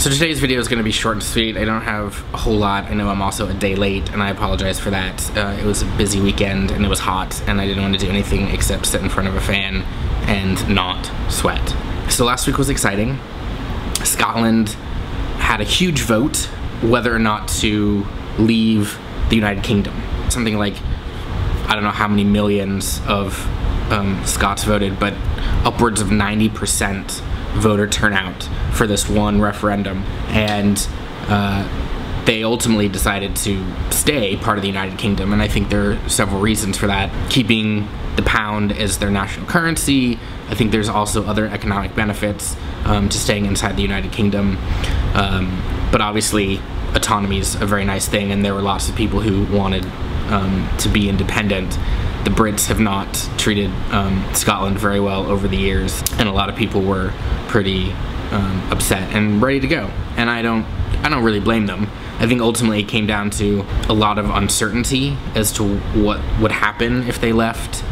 So today's video is going to be short and sweet. I don't have a whole lot. I know I'm also a day late, and I apologize for that. Uh, it was a busy weekend, and it was hot, and I didn't want to do anything except sit in front of a fan and not sweat. So last week was exciting. Scotland had a huge vote whether or not to leave the United Kingdom. Something like, I don't know how many millions of um, Scots voted, but upwards of 90% voter turnout for this one referendum. And uh, they ultimately decided to stay part of the United Kingdom, and I think there are several reasons for that. Keeping the pound as their national currency, I think there's also other economic benefits um, to staying inside the United Kingdom. Um, but obviously, autonomy is a very nice thing, and there were lots of people who wanted um, to be independent the Brits have not treated um, Scotland very well over the years, and a lot of people were pretty um, upset and ready to go. And I don't, I don't really blame them. I think ultimately it came down to a lot of uncertainty as to what would happen if they left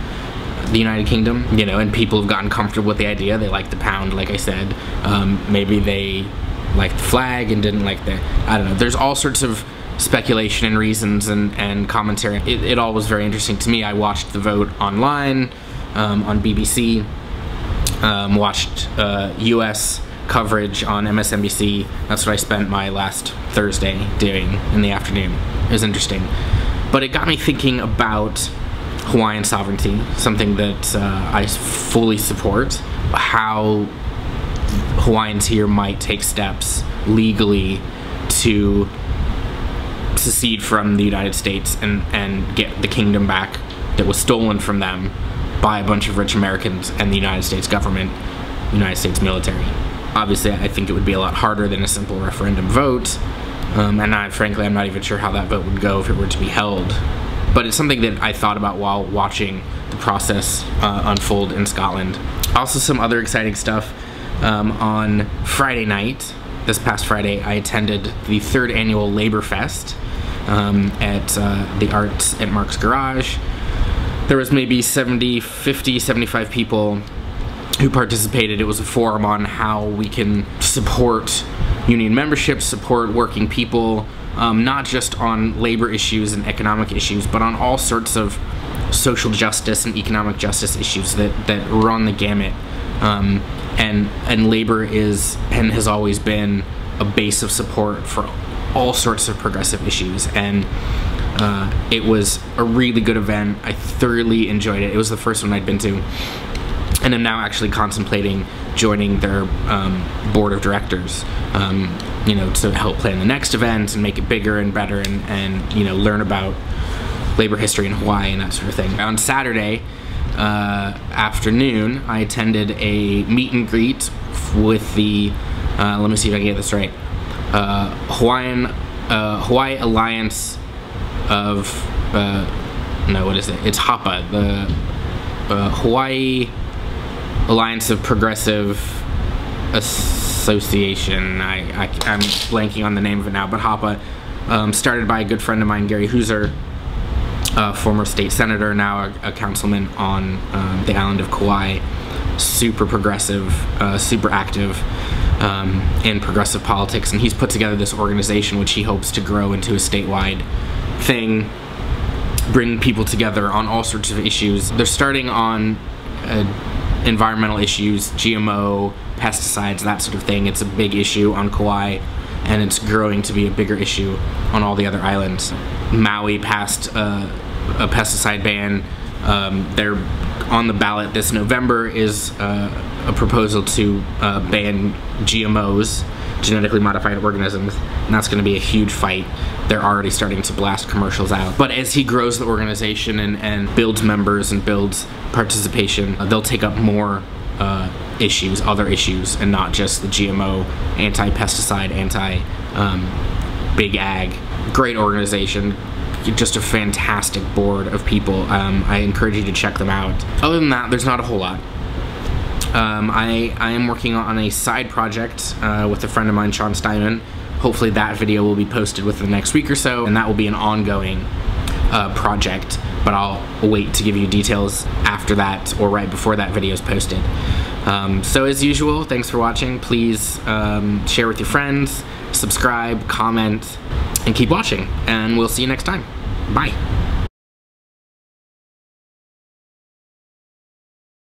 the United Kingdom. You know, and people have gotten comfortable with the idea. They like the pound, like I said. Um, maybe they liked the flag and didn't like the. I don't know. There's all sorts of speculation and reasons and, and commentary. It, it all was very interesting to me. I watched the vote online um, on BBC, um, watched uh, US coverage on MSNBC. That's what I spent my last Thursday doing in the afternoon. It was interesting. But it got me thinking about Hawaiian sovereignty, something that uh, I fully support. How Hawaiians here might take steps legally to secede from the United States and, and get the kingdom back that was stolen from them by a bunch of rich Americans and the United States government, United States military. Obviously, I think it would be a lot harder than a simple referendum vote, um, and I, frankly, I'm not even sure how that vote would go if it were to be held. But it's something that I thought about while watching the process uh, unfold in Scotland. Also, some other exciting stuff. Um, on Friday night, this past Friday, I attended the third annual Labor Fest, um, at uh, the Arts at Mark's Garage. There was maybe 70, 50, 75 people who participated. It was a forum on how we can support union membership, support working people, um, not just on labor issues and economic issues, but on all sorts of social justice and economic justice issues that, that run the gamut. Um, and, and labor is and has always been a base of support for all sorts of progressive issues and uh, it was a really good event. I thoroughly enjoyed it. It was the first one I'd been to. And I'm now actually contemplating joining their um, board of directors, um, you know, to help plan the next event and make it bigger and better and, and, you know, learn about labor history in Hawaii and that sort of thing. On Saturday uh, afternoon, I attended a meet and greet with the, uh, let me see if I can get this right, uh, Hawaiian uh, Hawaii Alliance of uh, no what is it? It's HAPA, the uh, Hawaii Alliance of Progressive Association. I, I am blanking on the name of it now, but HAPA um, started by a good friend of mine, Gary Hooser. A former state senator, now a, a councilman on um, the island of Kauai. Super progressive, uh, super active um, in progressive politics, and he's put together this organization which he hopes to grow into a statewide thing, bring people together on all sorts of issues. They're starting on uh, environmental issues, GMO, pesticides, that sort of thing. It's a big issue on Kauai, and it's growing to be a bigger issue on all the other islands. Maui passed uh, a pesticide ban. Um, they're on the ballot this November is uh, a proposal to uh, ban GMOs, genetically modified organisms, and that's going to be a huge fight. They're already starting to blast commercials out. But as he grows the organization and, and builds members and builds participation, uh, they'll take up more uh, issues, other issues, and not just the GMO, anti-pesticide, anti-big um, ag. Great organization, just a fantastic board of people. Um, I encourage you to check them out. Other than that, there's not a whole lot. Um, I, I am working on a side project uh, with a friend of mine, Sean Steinman. Hopefully that video will be posted within the next week or so, and that will be an ongoing uh, project, but I'll wait to give you details after that or right before that video is posted. Um, so as usual, thanks for watching. Please um, share with your friends, subscribe, comment, and keep watching. And we'll see you next time. Bye.